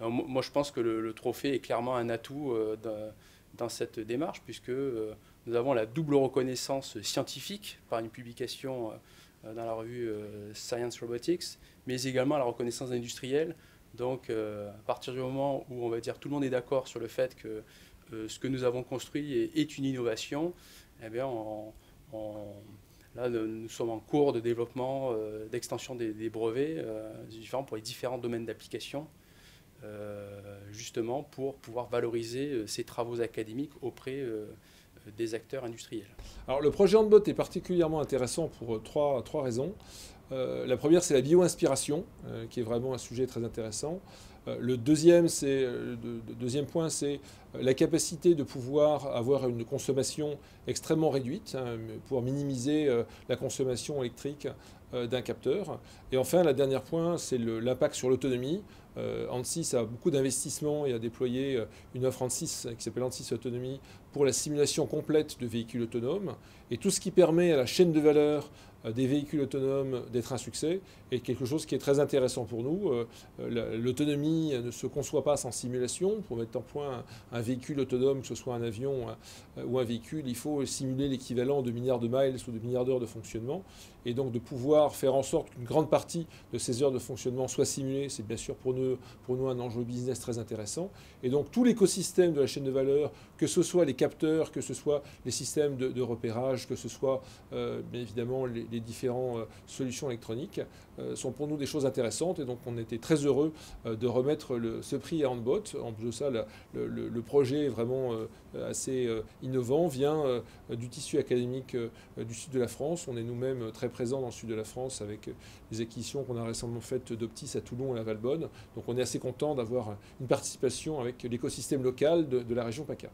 moi, je pense que le, trophée est clairement un atout dans, dans, cette démarche, puisque nous avons la double reconnaissance scientifique par une publication dans la revue Science Robotics, mais également la reconnaissance industrielle. Donc, à partir du moment où on va dire tout le monde est d'accord sur le fait que ce que nous avons construit est, une innovation, eh bien, Là, nous sommes en cours de développement, euh, d'extension des, brevets euh, différents pour les différents domaines d'application, euh, justement pour pouvoir valoriser ces travaux académiques auprès des acteurs industriels. Alors, le projet Handbot est particulièrement intéressant pour trois, trois raisons. La première, c'est la bio-inspiration, qui est vraiment un sujet très intéressant. le deuxième, c'est, le deuxième point, c'est la capacité de pouvoir avoir une consommation extrêmement réduite, hein, pour minimiser euh, la consommation électrique euh, d'un capteur. Et enfin, la dernière point, c'est l'impact sur l'autonomie. Euh, ANSYS a beaucoup d'investissements et a déployé une offre ANSYS qui s'appelle ANSYS Autonomie pour la simulation complète de véhicules autonomes. Et tout ce qui permet à la chaîne de valeur des véhicules autonomes d'être un succès est quelque chose qui est très intéressant pour nous. L'autonomie ne se conçoit pas sans simulation. Pour mettre en point un véhicule autonome, que ce soit un avion euh, ou un véhicule, il faut simuler l'équivalent de milliards de miles ou de milliards d'heures de fonctionnement. Et donc de pouvoir faire en sorte qu'une grande partie de ces heures de fonctionnement soient simulées, c'est bien sûr pour nous, pour nous un enjeu business très intéressant. Et donc tout l'écosystème de la chaîne de valeur, que ce soit les capteurs, que ce soit les systèmes de, repérage, que ce soit euh, bien évidemment les, différentes euh, solutions électroniques, sont pour nous des choses intéressantes. Et donc on était très heureux de remettre ce prix à Handbot. En plus de ça, le, projet vraiment euh, assez euh, innovant vient euh, du tissu académique du sud de la France. On est nous-mêmes très présents dans le sud de la France avec les acquisitions qu'on a récemment faites d'Optis à Toulon et à Valbonne. Donc on est assez content d'avoir une participation avec l'écosystème local de la région PACA.